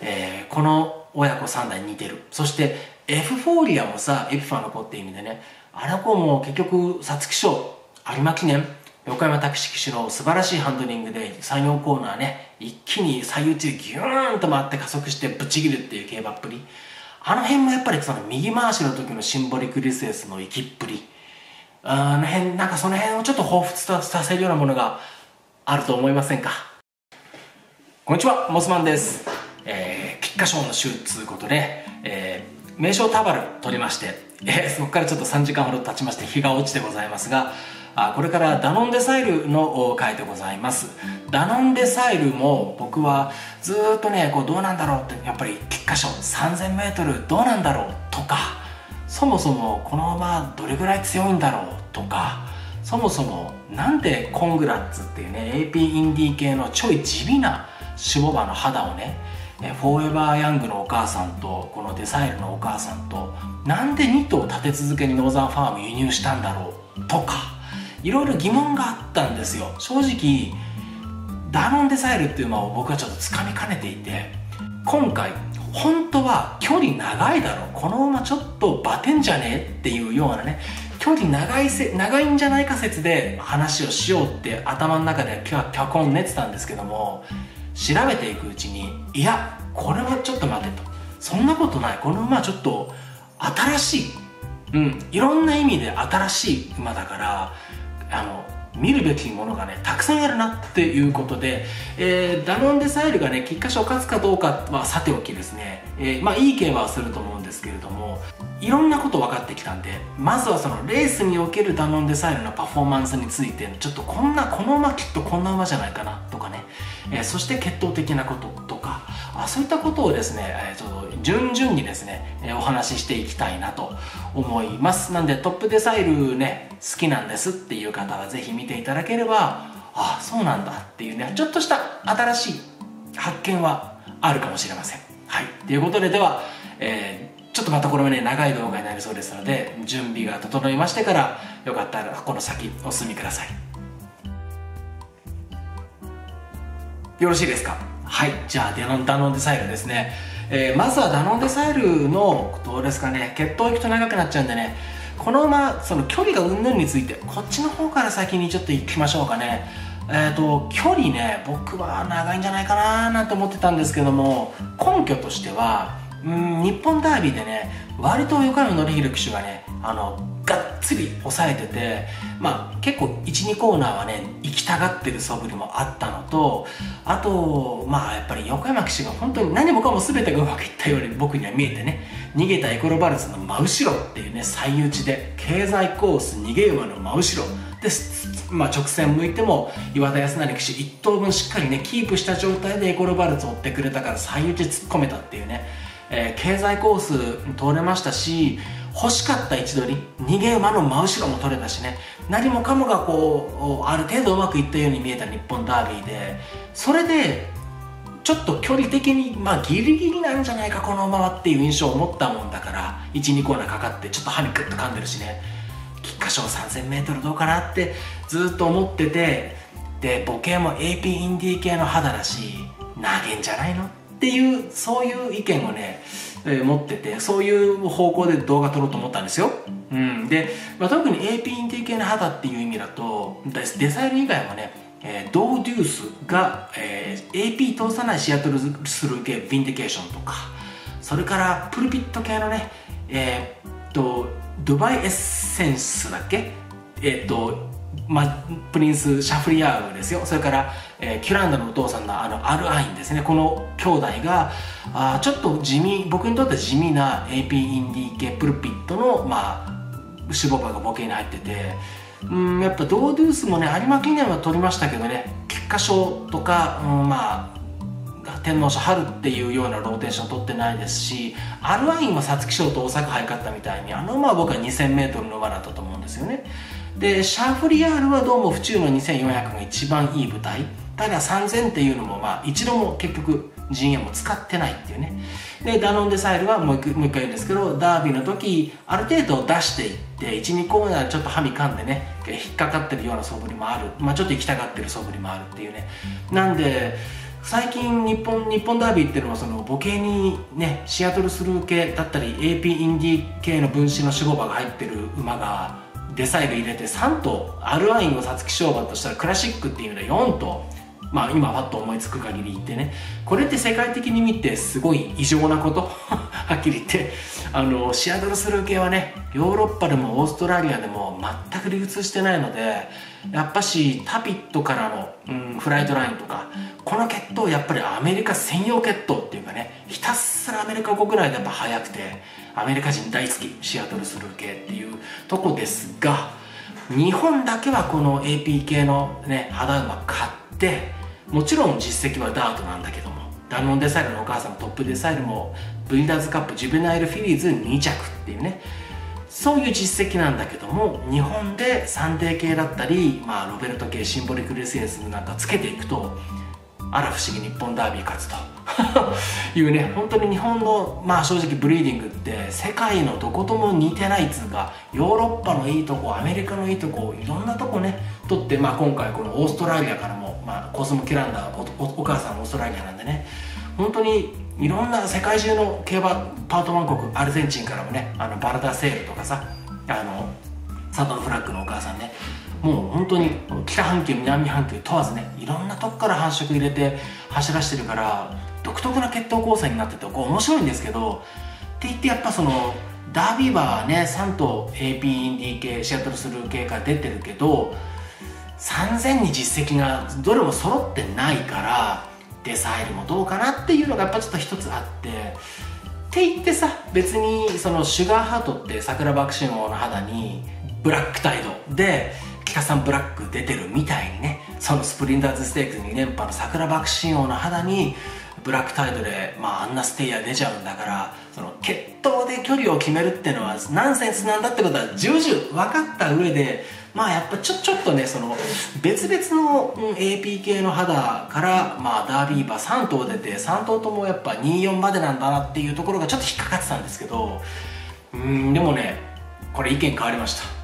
えー、この親子3代に似てる。そしてエフフォーリアもさエピファの子って意味でねあの子も結局皐月賞有馬記念。横山拓司騎手の素晴らしいハンドリングで34コーナーね一気に最内でギューンと回って加速してぶち切るっていう競馬っぷり。あの辺もやっぱりその右回しの時のシンボリックリスエスの息っぷり。あの辺なんかその辺をちょっと彷彿とさせるようなものがあると思いませんか？こんにちはモスマンです、菊花賞の手術ということで、えー、名称タバル取りまして、えー、そこからちょっと3時間ほど経ちまして日が落ちてございますがあこれからダノンデサイルの回でございます。ダノンデサイルも僕はずっとねこうどうなんだろうってやっぱり菊花賞 3000m どうなんだろうとかそもそもこの馬どれぐらい強いんだろうとかそもそもなんでコングラッツっていうね AP インディー系のちょい地味な下馬の肌をねフォーエバーヤングのお母さんとこのデサイルのお母さんとなんで2頭立て続けにノーザンファーム輸入したんだろうとかいろいろ疑問があったんですよ。正直ダノンデサイルっていう馬を僕はちょっとつかみかねていて今回本当は距離長いだろう。この馬ちょっとバテんじゃねえっていうようなね距離長いせ長いんじゃないか説で話をしようって頭の中で今日は脚本練ってたんですけども調べていくうちにいやこれはちょっと待てと。そんなことない。この馬はちょっと新しい。うん。いろんな意味で新しい馬だからあの見るべきものがねたくさんあるなっていうことで、えー、ダノンデサイルがね菊花賞勝つかどうかはさておきですね、えー、まあいい競馬はすると思うんですけれどもいろんなこと分かってきたんでまずはそのレースにおけるダノンデサイルのパフォーマンスについてちょっとこんなこの馬きっとこんな馬じゃないかなとかね、えー、そして血統的なこととかあそういったことをですね、えー、ちょっと順々にですね、えー、お話ししていきたいなと思います。なんでトップデサイルね好きなんですっていう方はぜひ見てていただければああそうなんだっていうねちょっとした新しい発見はあるかもしれません。はい。ということででは、えー、ちょっとまたこれはね長い動画になりそうですので準備が整いましてからよかったらこの先お進みください。よろしいですか？はい。じゃあダノンダノンデサイルですね、えー、まずはダノンデサイルのどうですかね。血統いくと長くなっちゃうんでねこのままその距離がうんぬんについてこっちの方から先にちょっと行きましょうかね。えーと、距離ね僕は長いんじゃないかななんて思ってたんですけども根拠としてはうん日本ダービーでね割と横山典弘騎手がねあのがっつり抑えてて、まあ、結構12コーナーはね行きたがってる素振りもあったのとあとまあやっぱり横山騎手が本当に何もかも全てがうまくいったように僕には見えてね逃げたエコロバルツの真後ろっていうね最内で経済コース逃げ馬の真後ろ。で、まあ、直線向いても岩田康成騎手1頭分しっかりねキープした状態でエコロバルツ追ってくれたから最内突っ込めたっていうね、えー、経済コース通れましたし欲しかった位置取り逃げ馬の真後ろも取れたしね。何もかもがこうある程度うまくいったように見えた日本ダービーでそれでちょっと距離的にまあギリギリなんじゃないかこの馬はっていう印象を持ったもんだから12コーナーかかってちょっと歯にグッと噛んでるしね。菊花賞 3000m どうかなってずっと思っててで母系も AP インディー系の肌だし投げんじゃないの？っていうそういう意見をねえー、持っててそういう方向で動画撮ろうと思ったんですよ、うん、で、まあ、特に AP インティ系の肌っていう意味だとデサイル以外はね、えー、ドウデュースが、えー、AP 通さないシアトルスルー系ヴィンディケーションとかそれからプルピット系のねえー、っとドバイエッセンスだっけ？えー、っとまプリンス・シャフリヤールですよ。それから、えー、キュランダのお父さんのあのアルアインですね。この兄弟があちょっと地味僕にとっては地味な AP インディー系プルピットのまあ種牡馬が母系に入っててうんやっぱドウデュースもね有馬記念は取りましたけどね菊花賞とか、うん、まあ天皇賞春っていうようなローテーション取ってないですしアルアインは皐月賞と大阪杯勝ったみたいにあの馬は僕は 2000m の馬だったと思うんですよね。でシャフリヤールはどうも府中の2400が一番いい舞台。ただ3000っていうのもまあ一度も結局陣営も使ってないっていうね。でダノンデサイルはもう一回言うんですけどダービーの時ある程度出していって12コーナーちょっとはみかんでね引っかかってるような素振りもある、まあ、ちょっと行きたがってる素振りもあるっていうね。なんで最近日本日本ダービーっていうのはその母系にねシアトルスルー系だったり AP インディ系の分子の守護馬が入ってる馬がデサイル入れて3頭アルアインを皐月賞馬としたらクラシックっていうのは4頭。まあ今パッと思いつく限り言ってね。これって世界的に見てすごい異常なこと？はっきり言って。あのシアトルスルー系はねヨーロッパでもオーストラリアでも全く流通してないのでやっぱしタピットからの、うん、フライトラインとかこの血統やっぱりアメリカ専用血統っていうかねひたすらアメリカ国内でやっぱ速くてアメリカ人大好きシアトルスルー系っていうとこですが日本だけはこの AP 系のね肌馬買ってもちろん実績はダートなんだけどもダノンデサイルのお母さんトップデサイルもブリーダーズカップジュベナイルフィリーズ2着っていうね。そういう実績なんだけども日本でサンデー系だったり、まあ、ロベルト系シンボリクリスエスなんかつけていくとあら不思議日本ダービー勝つと。いうね本当に日本のまあ正直ブリーディングって世界のどことも似てないっつうかヨーロッパのいいとこアメリカのいいとこいろんなとこねとって、まあ、今回このオーストラリアからも、まあ、コスモキランダーお母さんオーストラリアなんでね。本当にいろんな世界中の競馬パートナー国アルゼンチンからもねあのバルダセールとかさあのサトンフラッグのお母さんね。もう本当に北半球南半球問わずねいろんなとこから繁殖入れて走らしてるから独特な血統構成になっててこう面白いんですけどって言ってやっぱそのダービーはね3頭 AP インディー系シアトルスルー系から出てるけど3000に実績がどれも揃ってないからデサイルもどうかなっていうのがやっぱちょっと一つあって。って言ってさ別にそのシュガーハートって桜爆心王の肌にブラックタイドで北さんブラック出てるみたいにねそのスプリンターズステークス2連覇の桜爆心王の肌にブラックタイドで、まあ、あんなステイヤー出ちゃうんだからその決闘で距離を決めるっていうのはナンセンスなんだってことは重々分かった上でまあやっぱちょちょっとねその別々の、AP 系の肌から、まあ、ダービー馬3頭出て3頭ともやっぱ24までなんだなっていうところがちょっと引っかかってたんですけどうんでもねこれ意見変わりました。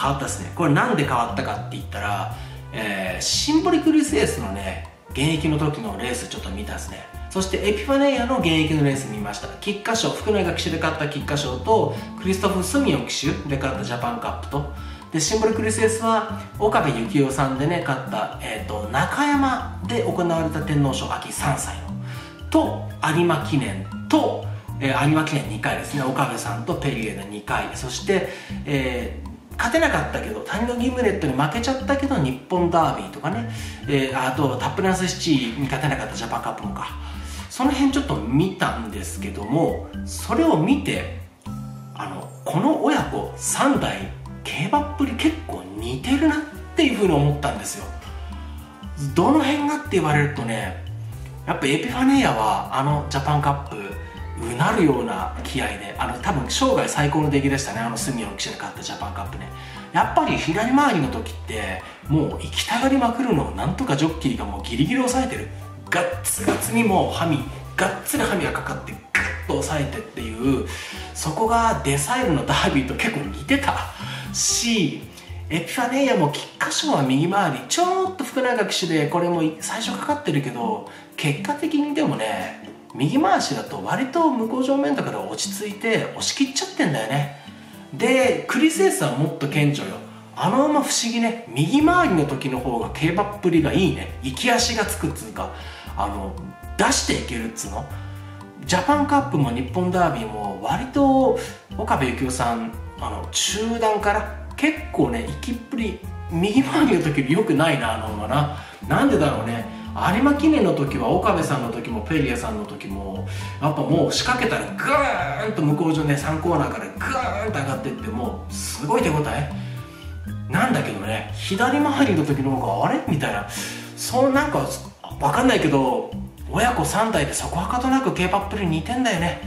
変わったですね。これなんで変わったかって言ったら、えー、シンボリクルスエースのね現役の時のレースちょっと見たんですね。そしてエピファネイアの現役のレース見ました。菊花賞福永騎手で勝った菊花賞とクリストフ・スミヨン騎手で勝ったジャパンカップと。でシンボルクリスエスは岡部幸雄さんでね勝った、えーと、中山で行われた天皇賞秋3歳の。と有馬記念と、えー、有馬記念2回ですね。岡部さんとペリエの2回。そして、えー勝てなかったけど谷のギムレットに負けちゃったけど日本ダービーとかね、えー、あとタップナンスシチーに勝てなかったジャパンカップもか。その辺ちょっと見たんですけどもそれを見てあのこの親子3代競馬っぷり結構似てるなっていうふうに思ったんですよ。どの辺がって言われるとねやっぱエピファネイアはあのジャパンカップうなるような気合であの多分生涯最高の出来でしたねあのスミオの騎手で勝ったジャパンカップね。やっぱり左回りの時ってもう行きたがりまくるのをなんとかジョッキーがもうギリギリ抑えてる。ガッツガツにもうハミガッツリハミがかかってガッと抑えてっていうそこがデサイルのダービーと結構似てた。しエピファネイアも菊花賞は右回りちょっと福永騎手でこれも最初かかってるけど結果的にでもね右回しだと割と向こう正面とかで落ち着いて押し切っちゃってんだよね。でクリスエスはもっと顕著よ。あの馬不思議ね右回りの時の方が競馬っぷりがいいね。行き足がつくっつうかあの出していけるっつうの。ジャパンカップも日本ダービーも割と岡部幸雄さんあの中段から結構ね行きっぷり右回りの時よくないなあの馬な。なんでだろうね。有馬記念の時は岡部さんの時もペリエさんの時もやっぱもう仕掛けたらグーンと向こう上ね3コーナーからグーンと上がっていってもうすごい手応え。なんだけどね左回りの時の方があれ？みたいな。そうなんか分かんないけど親子3代でそこはかとなく競馬っぷり似てんだよね。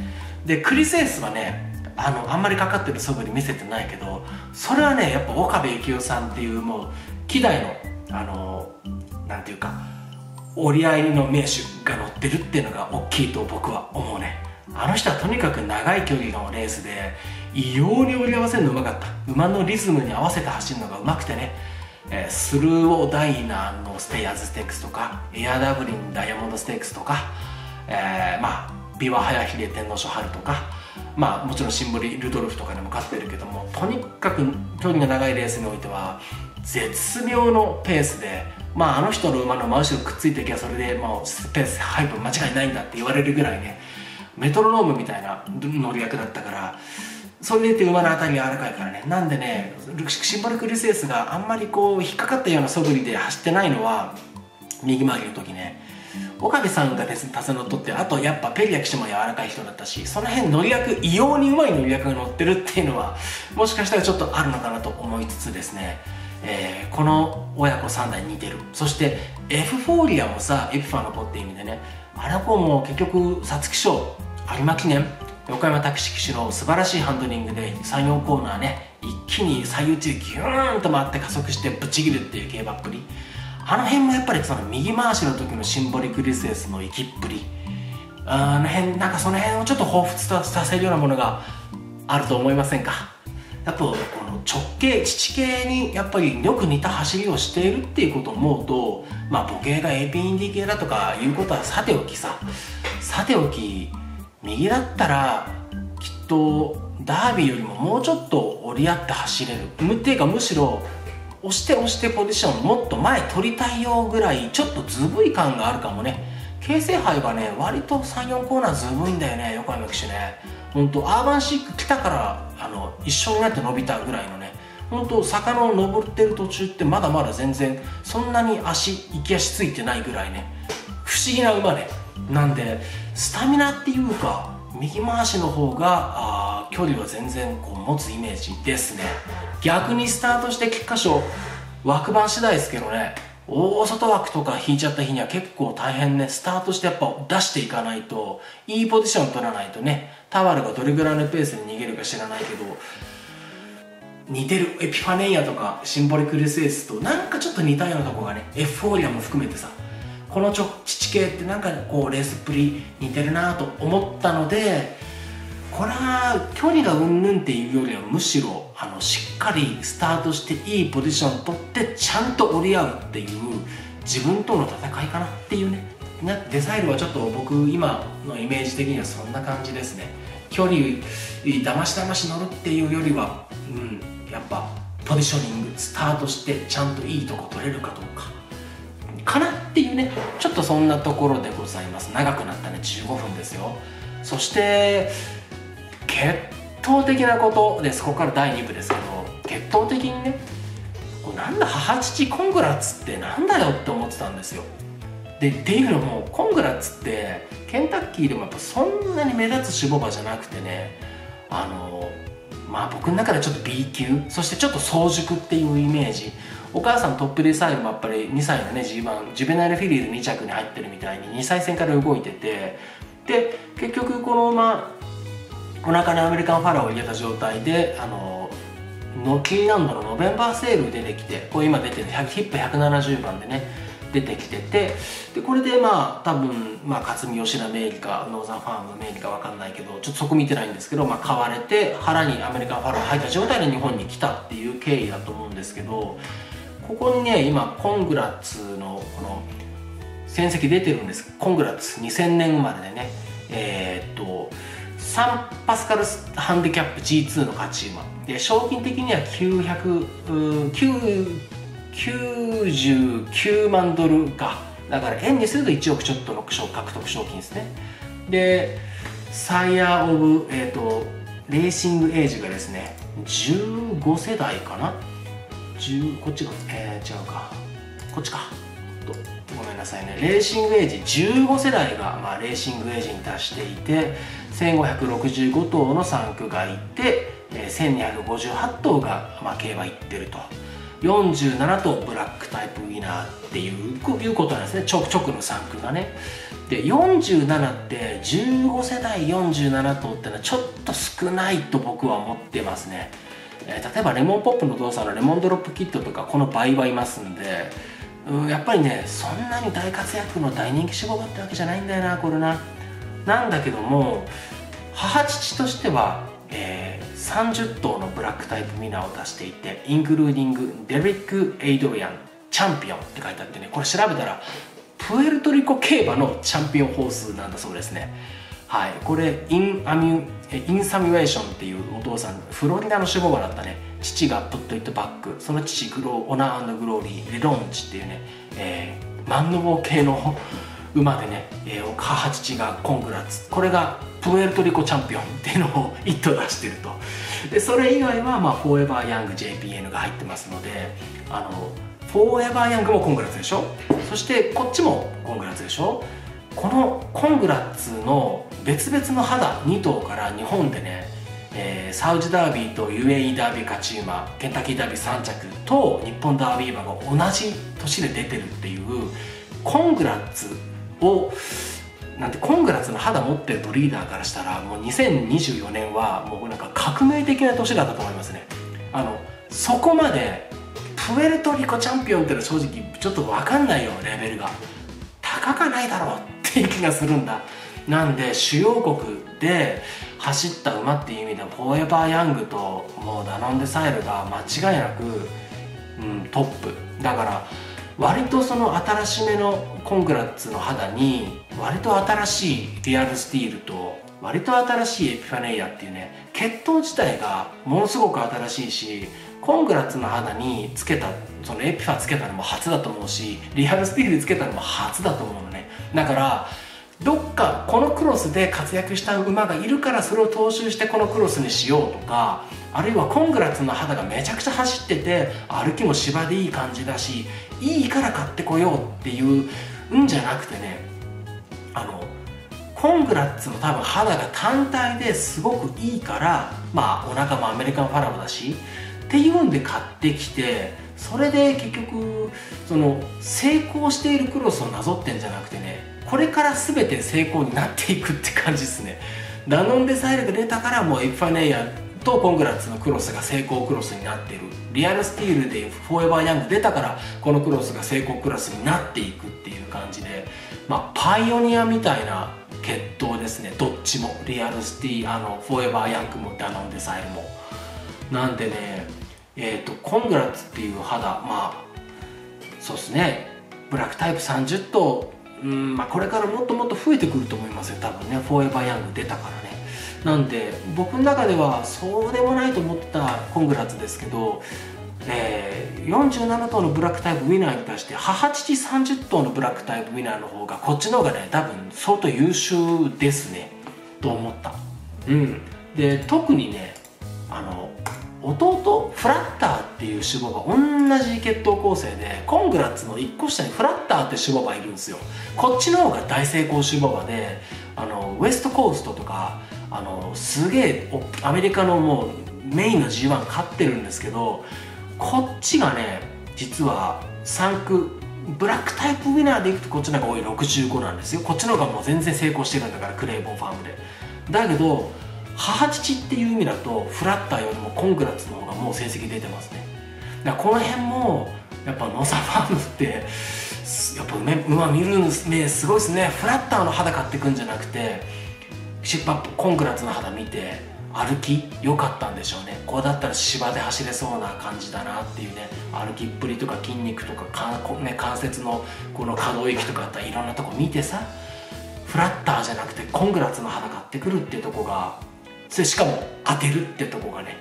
でクリスエスはねあのあんまりかかってる素振り見せてないけどそれはねやっぱ岡部幸雄さんっていうもう希代のあのなんていうか折り合いの名手が乗ってるっていうのが大きいと僕は思うね。あの人はとにかく長い距離のレースで異様に折り合わせるのうまかった。馬のリズムに合わせて走るのがうまくてね。えー、スルーオダイナーのステイアーズステークスとかエアダブリンダイヤモンドステークスとか、えー、まあビワハヤヒデ天皇賞春とかまあもちろんシンボリルドルフとかでも勝ってるけどもとにかく距離が長いレースにおいては絶妙のペースでまああの人の馬の真後ろくっついていけばそれで、まあ、ペース配分間違いないんだって言われるぐらいねメトロノームみたいな乗り役だったからそれでいて馬の当たりが柔らかいからねなんでねシンボリクリスエスがあんまりこう引っかかったような素振りで走ってないのは右回りの時ね岡部さんがですタス乗っ取ってあとやっぱペリア騎手も柔らかい人だったしその辺乗り役異様にうまい乗り役が乗ってるっていうのはもしかしたらちょっとあるのかなと思いつつですね。えー、この親子3代似てる。そしてエフフォーリアもさエピファの子っていう意味でね。あれ子も結局皐月賞有馬記念。横山拓司騎手の素晴らしいハンドリングで34コーナーね一気に左右中ギューンと回って加速してぶち切るっていう競馬っぷり。あの辺もやっぱりその右回しの時のシンボリクリスエスの生きっぷり。あの辺なんかその辺をちょっと彷彿とさせるようなものがあると思いませんか？やっぱこの直径父系にやっぱりよく似た走りをしているっていうことを思うとまあ母系が APND 系だとかいうことはさておきさ。さておき右だったらきっとダービーよりももうちょっと折り合って走れる。っていうかむしろ押して押してポジションもっと前取りたいよぐらいちょっとずぶい感があるかもね。京成杯はね割と34コーナーずぶいんだよね。横山騎手ね。本当アーバンシック来たからあの一緒になって伸びたぐらいのね。本当坂の登ってる途中ってまだまだ全然そんなに足行き足ついてないぐらいね。不思議な馬ね。なんでスタミナっていうか右回しの方が距離は全然こう持つイメージですね。逆にスタートして結果賞枠番次第ですけどね大外枠とか引いちゃった日には結構大変ね。スタートしてやっぱ出していかないといいポジション取らないとねタワルがどれぐらいのペースで逃げるか知らないけど似てるエピファネイアとかシンボリクルスエースとなんかちょっと似たようなとこがねエフフォーリアも含めてさこのちょ父系ってなんかこうレースっぷり似てるなと思ったのでこれは距離がうんぬんっていうよりはむしろあのしっかりスタートしていいポジション取ってちゃんと折り合うっていう自分との戦いかなっていうね。デザイルはちょっと僕今のイメージ的にはそんな感じですね。距離だましだまし乗るっていうよりは、うん、やっぱポジショニングスタートしてちゃんといいとこ取れるかどうか。かなっていうねちょっとそんなところでございます。長くなったね15分ですよ。そして決闘的なことです。こから第2部ですけど決闘的にねこうなんだ母父コングラッツってなんだよって思ってたんですよ。でっていうのもコングラッツってケンタッキーでもやっぱそんなに目立つ守護馬じゃなくてねあのまあ僕の中でちょっと B 級そしてちょっと早熟っていうイメージ。お母さんトップで最後もやっぱり2歳のね G1 ジュベナイルフィリーズ2着に入ってるみたいに2歳戦から動いててで結局この馬お腹にアメリカンファラーを入れた状態であのノキーランドのノベンバーセール出てきてこれ今出てるヒップ170番でね出てきててでこれでまあ多分、まあ、勝見吉田メイリかノーザンファームメイリか分かんないけどちょっとそこ見てないんですけど、まあ、買われて腹にアメリカンファラー入った状態で日本に来たっていう経緯だと思うんですけどここにね今コングラッツのこの戦績出てるんです。コングラッツ2000年生まれでね。えー、っとサンパスカルハンディキャップ G2 の勝ち馬。で賞金的には999万ドルかだから円にすると1億ちょっとの獲得賞金ですね。でサイヤー・オブ、えーと、レーシングエイジがですね15世代かな？10こっちがえー、違うか。こっちか。ごめんなさいね。レーシングエイジ15世代が、まあ、レーシングエイジに達していて1565頭の産区がいて、えー、1258頭が、まあ、競馬行ってると。47頭ブラックタイプウィナーっていういうことなんですね。ちょくちょくの産区がね。で47って15世代47頭ってのはちょっと少ないと僕は思ってますね、えー、例えばレモンポップの動作のレモンドロップキッドとかこの倍はいますんでうんやっぱりねそんなに大活躍の大人気種牡馬ってわけじゃないんだよなこれななんだけども母父としては、えー、30頭の black type winner を出していて including デリック・エイドリアン champion って書いてあってねこれ調べたらプエルトリコ競馬のチャンピオンホースなんだそうですね。はいこれインアミュインサミュエーションっていうお父さんフロリダの守護馬だったね。父がプットイットバックその父グロオナーグローリーレロンチっていうね、えー、マンノボ系の馬でね、えー、母父がコングラッツ。これがプエルトリコチャンピオンっていうのを一頭出してると。でそれ以外は、まあ、フォーエバーヤング JPN が入ってますのであのフォーエバーヤングもコングラッツでしょ？そしてこっちもコングラッツでしょ？このコングラッツの別々の肌2頭から日本でね、えー、サウジダービーと UAE ダービー勝ち馬ケンタッキーダービー3着と日本ダービー馬が同じ年で出てるっていうコングラッツをなんてコングラッツの肌持ってるブリーダーからしたらもう2024年はもうなんか革命的な年だったと思いますね。あのそこまでプエルトリコチャンピオンっていうのは正直ちょっと分かんないよレベルが。高かないだろうっていう気がするんだ。なんで主要国で走った馬っていう意味ではフォーエバーヤングともうダノンデサイルが間違いなく、うん、トップ。だから割とその新しめのコングラッツの肌に割と新しいリアルスティールと割と新しいエピファネイアっていうね血統自体がものすごく新しいしコングラッツの肌につけたそのエピファつけたのも初だと思うしリアルスティールつけたのも初だと思うのね。だからどっかこのクロスで活躍した馬がいるからそれを踏襲してこのクロスにしようとかあるいはコングラッツの肌がめちゃくちゃ走ってて歩きも芝でいい感じだしいいから買ってこようっていうんじゃなくてねあのコングラッツの多分肌が単体ですごくいいからまあお腹もアメリカンファラムだしっていうんで買ってきてそれで結局その成功しているクロスをなぞってんじゃなくてねこれから全て成功になっていくって感じですね。ダノンデサイルが出たからもうエピファネイアとコングラッツのクロスが成功クロスになってる。リアルスティールでフォーエバーヤング出たからこのクロスが成功クラスになっていくっていう感じで。まあパイオニアみたいな血統ですね。どっちも。リアルスティーあのフォーエバーヤングもダノンデサイルも。なんでねえっ、ー、とコングラッツっていう肌まあそうですね。ブラックタイプ30頭うんまあ、これからもっともっと増えてくると思いますよ。多分ねフォーエバーヤング出たからね。なんで僕の中ではそうでもないと思ったコングラッツですけど、えー、47頭のブラックタイプウィナーに対して母父30頭のブラックタイプウィナーの方がこっちの方がね多分相当優秀ですね。と思った。うん。で特にねあの弟フラッターっていう種母が同じ血統構成でコングラッツの1個下にフラッターって種母がいるんですよ。こっちの方が大成功種母馬であのウエストコーストとかあのすげえアメリカのもうメインの G1 勝ってるんですけどこっちがね実は3区ブラックタイプウィナーでいくとこっちの方が多い65なんですよ。こっちの方がもう全然成功してるんだからクレイボンファームで。だけど母父っていう意味だとフラッターよりもコングラッツの方がもう成績出てますね。だからこの辺もやっぱ野サファームってやっぱ馬馬見る目すごいですね。フラッターの肌買ってくんじゃなくてシップアップコングラッツの肌見て歩き良かったんでしょうね。こうだったら芝で走れそうな感じだなっていうね。歩きっぷりとか筋肉とかか、ね、関節のこの可動域とかあったらいろんなとこ見てさフラッターじゃなくてコングラッツの肌買ってくるっていうとこがそれしかも当てるってとこがね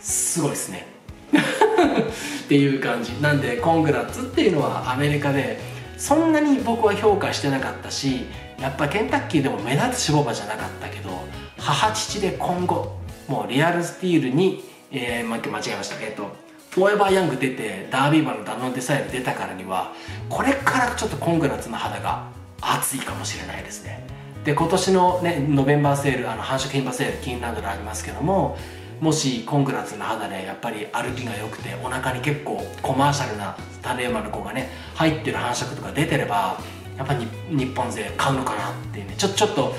すごいですね。っていう感じ。なんでコングラッツっていうのはアメリカでそんなに僕は評価してなかったしやっぱケンタッキーでも目立つ脂肪馬じゃなかったけど母父で今後もうリアルスティールに、えー、間違えました。えっ、ー、とフォーエバーヤング出てダービー馬のダノンデサイル出たからにはこれからちょっとコングラッツの肌が熱いかもしれないですね。で今年のねノベンバーセールあの繁殖牝馬セールキンランドでありますけどももしコングラツの肌でやっぱり歩きが良くてお腹に結構コマーシャルな種馬の子がね入ってる繁殖とか出てればやっぱり日本勢買うのかなっていうねちょちょっと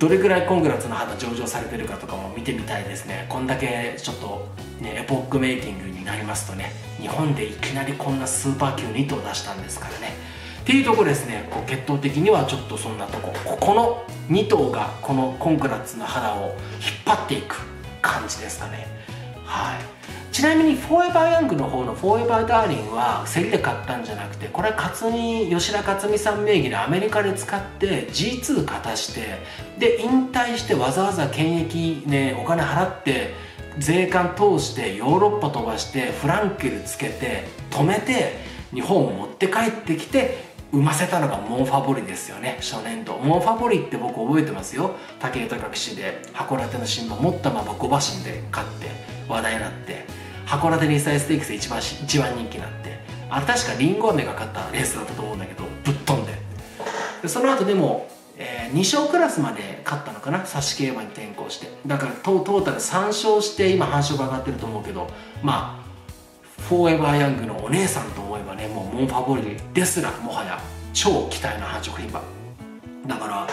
どれぐらいコングラツの肌上場されてるかとかも見てみたいですね。こんだけちょっとねエポックメイキングになりますとね日本でいきなりこんなスーパー級2頭出したんですからね。っていうとこですねこう血統的にはちょっとそんなとこ。ここの2頭がこのコングラッツの肌を引っ張っていく感じですかね。はい。ちなみにフォーエバーヤングの方のフォーエバーダーリンは競りで買ったんじゃなくてこれ勝美吉田勝美さん名義でアメリカで使って G2 勝たしてで引退してわざわざ検疫ねお金払って税関通してヨーロッパ飛ばしてフランケルつけて止めて日本を持って帰ってきて生ませたのがモンファボリですよね初年度。モンファボリって僕覚えてますよ。武豊騎士で函館の新聞持ったまま5馬身で勝って話題になって函館日産ステークスで一番一番人気になって。あれ確かリンゴ飴が勝ったレースだったと思うんだけどぶっ飛んで。でその後でも、えー、2勝クラスまで勝ったのかな差し競馬に転向して。だからトトータル3勝して今繁殖上がってると思うけどまあフォーエバーヤングのお姉さんとばねもうモンファボリですらもはや超期待の繁殖牝馬だから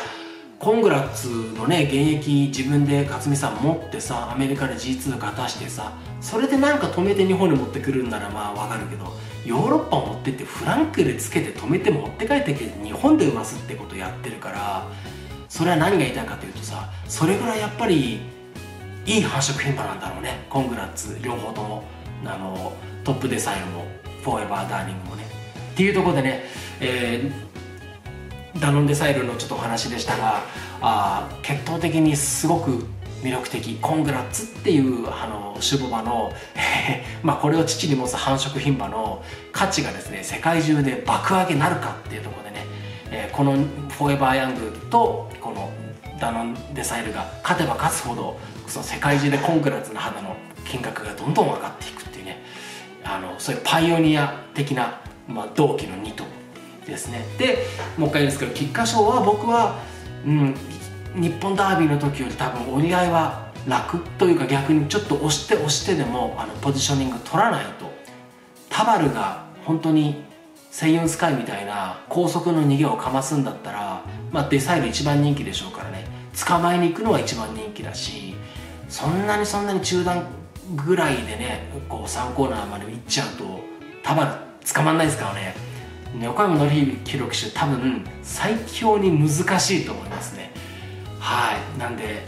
コングラッツのね現役自分で勝美さん持ってさアメリカで G2 勝たしてさそれでなんか止めて日本に持ってくるんならまあわかるけどヨーロッパを持ってってフランクでつけて止めて持って帰ってきて日本で産ますってことやってるからそれは何が言いたいかというとさそれぐらいやっぱりいい繁殖牝馬なんだろうねコングラッツ両方とも。あのトップデザインも。フォーエバーダーリングもね。っていうところでね、えーダノンデサイルのちょっとお話でしたがあ血統的にすごく魅力的コングラッツっていうあの種母馬の、まあこれを父に持つ繁殖牝馬の価値がですね世界中で爆上げなるかっていうところでね、えー、このフォーエバーヤングとこのダノンデサイルが勝てば勝つほどその世界中でコングラッツの肌の金額がどんどん上がっていくっていう。あのそういうパイオニア的な、まあ、同期の2頭ですね。でもう一回言うんですけど菊花賞は僕は、うん、日本ダービーの時より多分折り合いは楽というか逆にちょっと押して押してでもあのポジショニング取らないとタバルが本当にセイヨンスカイみたいな高速の逃げをかますんだったら、まあ、デサイル一番人気でしょうからね。捕まえに行くのが一番人気だしそんなにそんなに中段ぐらいでねこう3コーナーまで行っちゃうとタバル捕まんないですからね。横山紀弘騎手多分最強に難しいと思いますね。はい。なんで、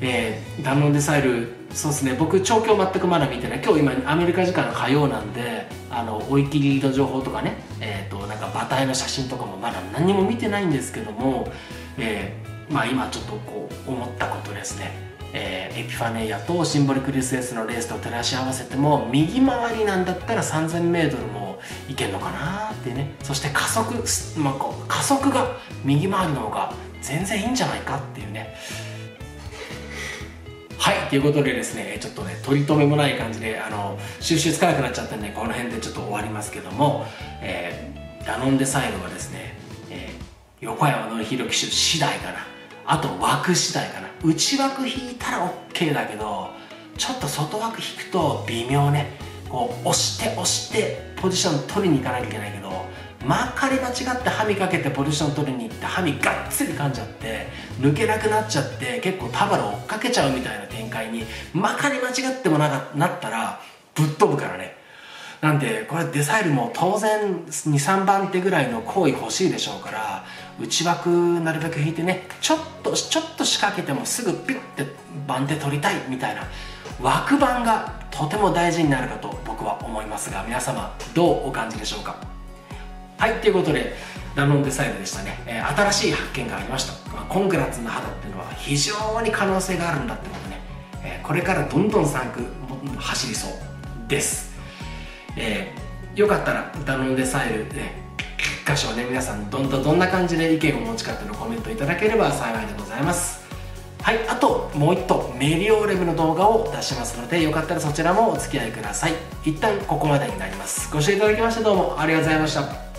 えー、ダノンデサイルそうですね。僕調教全くまだ見てない。今日今アメリカ時間の火曜なんであの追い切りの情報とかね。えっ、ー、となんか馬体の写真とかもまだ何も見てないんですけども、えー、まあ今ちょっとこう思ったことですね。えー、エピファネイアとシンボリクリスエスのレースと照らし合わせても右回りなんだったら 3000m もいけるのかなってね。そして加速、まあ、加速が右回りの方が全然いいんじゃないかっていうね。はいということでですねちょっとね取り留めもない感じであの収集つかなくなっちゃったんでこの辺でちょっと終わりますけども、えー、ダノンデサイドはですね、えー、横山紀弘騎手次第かな。あと枠次第かな。内枠引いたら OK だけどちょっと外枠引くと微妙ね。こう押して押してポジション取りに行かなきゃいけないけどまかり間違って歯磨けてポジション取りに行って歯みがっつり噛んじゃって抜けなくなっちゃって結構タバル追っかけちゃうみたいな展開にまかり間違ってもななったらぶっ飛ぶからね。なんでこれデサイルも当然23番手ぐらいの行為欲しいでしょうから内枠なるべく引いてねちょっとちょっと仕掛けてもすぐピュッて番手取りたいみたいな枠番がとても大事になるかと僕は思いますが皆様どうお感じでしょうか？はいということでダノンデサイルでしたね、えー、新しい発見がありました、ま、コングラッツの肌っていうのは非常に可能性があるんだってことね、えー、これからどんどん3区走りそうです。えー、よかったらダノンデサイルで箇所をね皆さんどんどんどんな感じで意見をお持ちかっていうのコメントいただければ幸いでございます。はいあともう1頭メリオレムの動画を出しますのでよかったらそちらもお付き合いください。一旦ここまでになります。ご視聴いただきましてどうもありがとうございました。